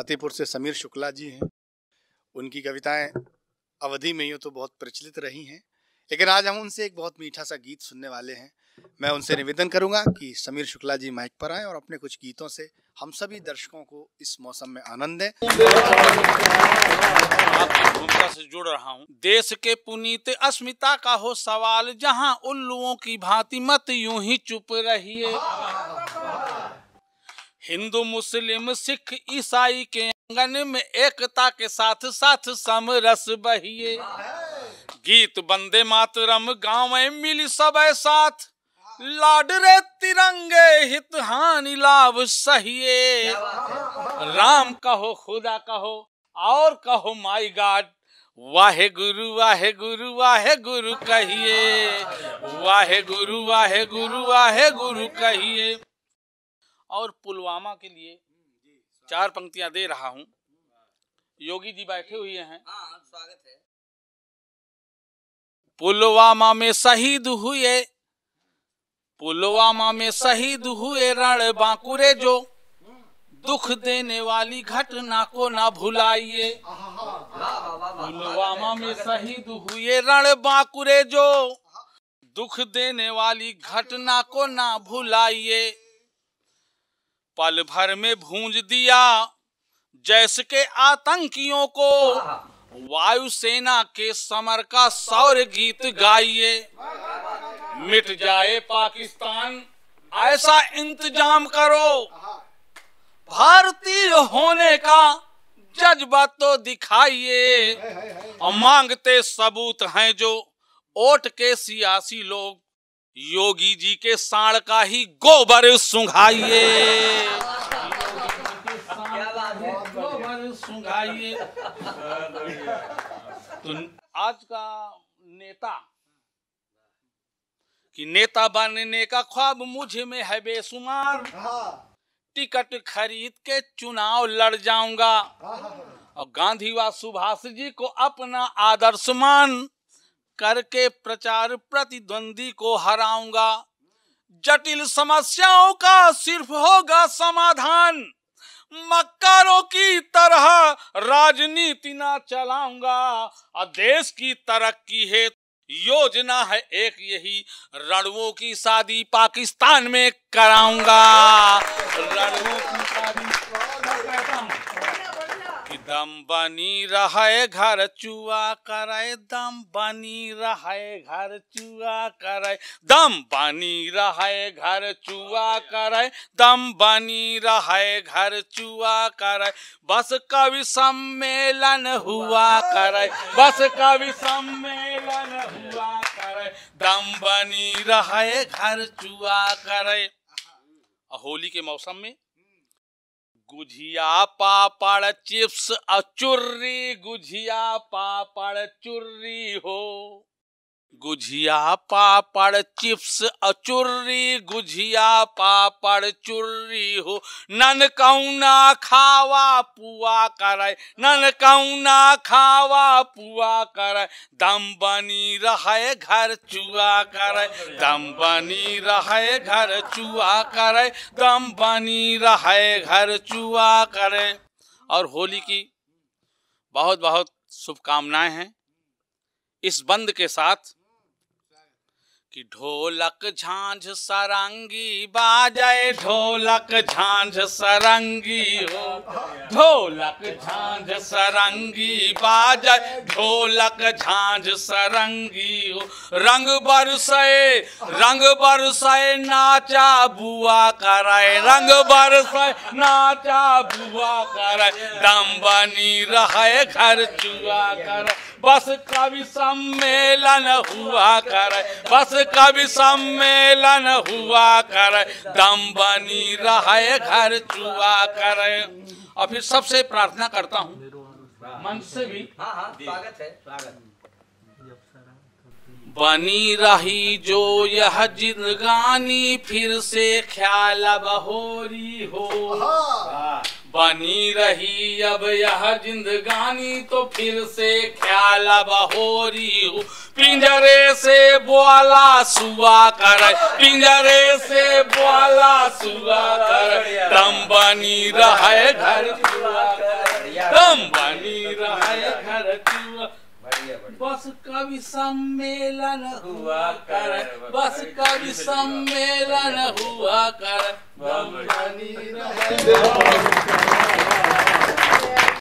फतेहपुर से समीर शुक्ला जी हैं। उनकी कविताएँ अवधि में यूँ तो बहुत प्रचलित रही हैं, लेकिन आज हम उनसे एक बहुत मीठा सा गीत सुनने वाले हैं। मैं उनसे निवेदन करूँगा कि समीर शुक्ला जी माइक पर आएँ और अपने कुछ गीतों से हम सभी दर्शकों को इस मौसम में आनंद दें। भूमिका से जुड़ रहा हूँ। देश के पुनीत अस्मिता का हो सवाल, जहाँ उल्लुओं की भांति मत यूँ ही चुप रहिए। हिंदू, मुस्लिम, सिख, ईसाई के आँगन में एकता के साथ साथ समरस बहिए। गीत बंदे मातरम, गाँव मिली सब साथ। लाड रे तिरंगे हित हानि लाभ सहिए। राम कहो, खुदा कहो, और कहो माई गॉड वाहे गुरु वाहे गुरु वाहे गुरु कहिए। वाहे गुरु वाहे गुरु वाहे गुरु कहिए। और पुलवामा के लिए चार पंक्तियाँ दे रहा हूँ। योगी जी बैठे हुए हैं स्वागत है। पुलवामा में शहीद हुए पुलवामा में शहीद हुए रण बांकुरे जो दुख देने वाली घटना को ना भुलाइए। पुलवामा में शहीद हुए रण बांकुरे जो दुख देने वाली घटना को ना भुलाइए। पल भर में भूंज दिया जैस के आतंकियों को। वायुसेना के समर का सौर गीत गाइए। मिट जाए पाकिस्तान, ऐसा इंतज़ाम करो। भारतीय होने का जज्बा तो दिखाइए। और मांगते सबूत हैं जो ओट के सियासी लोग योगी जी के साण का ही गोबर सुंघाइए। तो आज का नेता, कि नेता बनने का ख्वाब मुझे में है बेसुमार टिकट खरीद के चुनाव लड़ जाऊँगा। और गांधी व सुभाष जी को अपना आदर्श मान। करके प्रचार प्रतिद्वंदी को हराऊँगा। जटिल समस्याओं का सिर्फ़ होगा समाधान। मक्कारों की तरह राजनीति ना चलाऊँगा। और देश की तरक्की है, योजना है एक यही। रणवों की शादी पाकिस्तान में कराऊँगा। रणवों की शादी दम बनी रहे घर चुआ करे दम बनी रहे घर चुआ करे दम बनी रहे घर चुआ करे दम बनी रहे घर चुआ करे बस कवि सम्मेलन हुआ करे बस कवि सम्मेलन हुआ करे दम बनी रहे घर चुआ करे होली के मौसम में गुझिया पापड़ चिप्स अचुर्री गुझिया पापड़ चुर्री हो। गुझिया पापड़, चिप्स अचुर्री गुझिया पापड़ चुर्री हो। नन कौना खावा, पुआ करे। नन कौना खावा, पुआ करे। दम बनी रहे, घर चुआ करे। दम बनी रहे, घर चुआ करे। दम बनी रहे, घर चुआ करे। और होली की बहुत बहुत शुभकामनाएँ हैं। इस बंद के साथ कि ढोलक झांझ सरंगी बाजे ढोलक झांझ सरंगी हो। ढोलक झांझ सरंगी बाजे ढोलक झांझ सरंगी हो। रंग बरसे रंग बरसे नाचा बुआ करे रंग बरसे नाचा बुआ करे दम बनी रहे, घर चुआ करे बस कवि सम्मेलन हुआ कर बस कवि सम्मेलन हुआ कर दम बनी रहे घर चुआ करे। और फिर सबसे प्रार्थना करता हूँ मन से भी। हाँ हाँ स्वागत है। स्वागत। बनी रही जो यह जिंदगानी फिर से ख्याल बहोरी हो। बनी रही, अब यह जिंदगानी तो फिर से ख्याल अब हो रही पिंजरे से बोला सुआ कर, पिंजरे से बोला सुआ कर। तम बनी रहे घर तम बनी रहे घर बस कवि सम्मेलन हुआ कर बस कवि सम्मेलन हुआ कर। बम बनी रहे।